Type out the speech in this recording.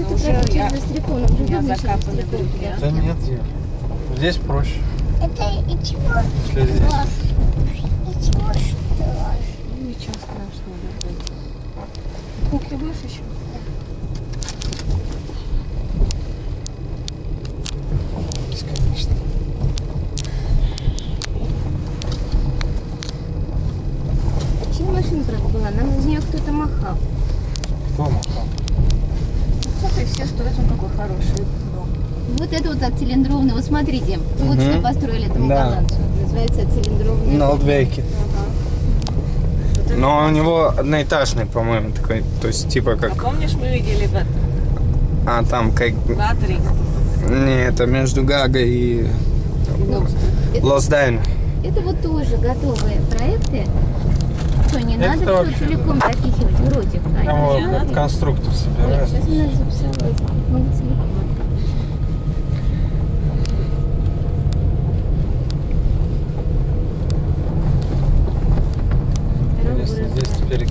что-то уже проехать я- через Востряков, нам же удобно через туда. Да нет. Здесь проще. Это и чего? Если здесь. И чего что? Ничего страшного, да. Кухня будешь еще? Здесь, конечно. Чья машина, была? Нам из нее кто-то махал. Кто махал? Смотри, все строят, он какой хороший дом. Вот это вот отцилиндровный. Вот смотрите, вот Мгм. что построили этому Да. голландцу. Называется отцилиндровный. На Алдвейке. Вот это- Но у него одноэтажный, по-моему, такой. То есть, типа А как... помнишь, мы видели в этом А, там как... Гатри? Не, это между Гагой и Ну, это, Лосдайн. это вот тоже готовые проекты. Что, не Это надо все вообще, целиком запихивать в ротик? Ань? вот надо. конструктор собирает. сейчас она целиком. далеко.